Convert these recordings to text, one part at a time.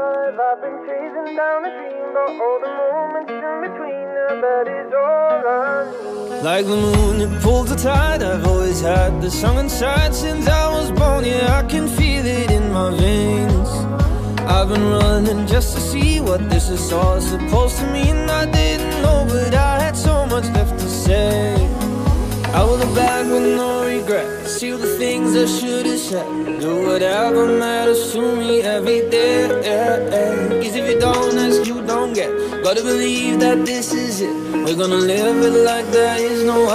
life. I've been chasing down a dream all the moments in between all I need Like the moon that pulls the tide. I've always had the song inside. Since I was born, yeah, I can feel it in my veins. I've been running just to see what this is all supposed to mean. I didn't know, but I had so much left to say I will look back with no regrets. See the things I should have said. Do whatever matters to me every day. Cause if you don't ask, you don't get. Gotta believe that this is it. We're gonna live it like there is no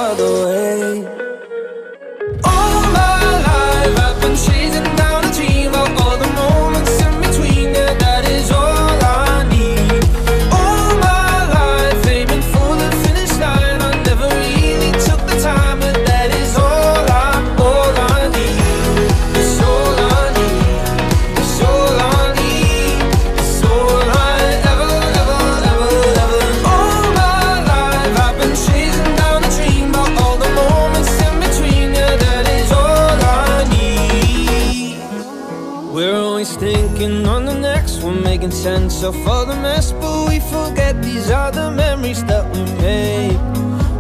thinking on the next one, making sense of all the mess, but we forget these are the memories that we made.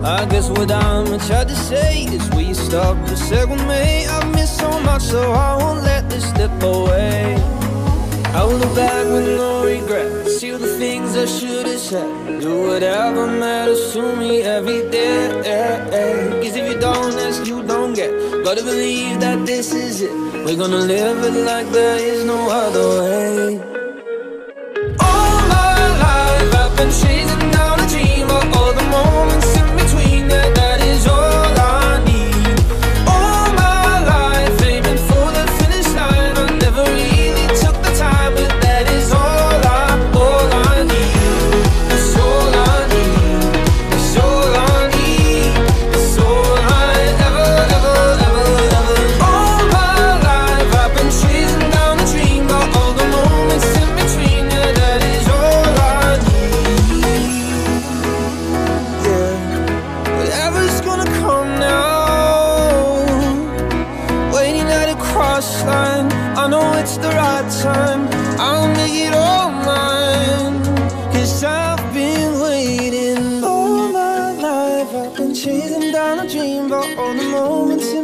I guess what I'm trying to say is, we stop say with me? I've missed so much, so I won't let this slip away. I will look back with no regret. See all the things I should have said. Do whatever matters to me every day. Cause if you don't ask, you don't get. Gotta believe that this is it. We're gonna live it like there is no other way. Line. I know it's the right time. I'll make it all mine. Cause I've been waiting all my life. I've been chasing down a dream But all the moments